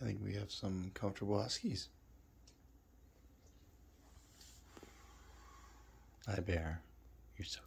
I think we have some comfortable huskies. Hi, Bear. You're so.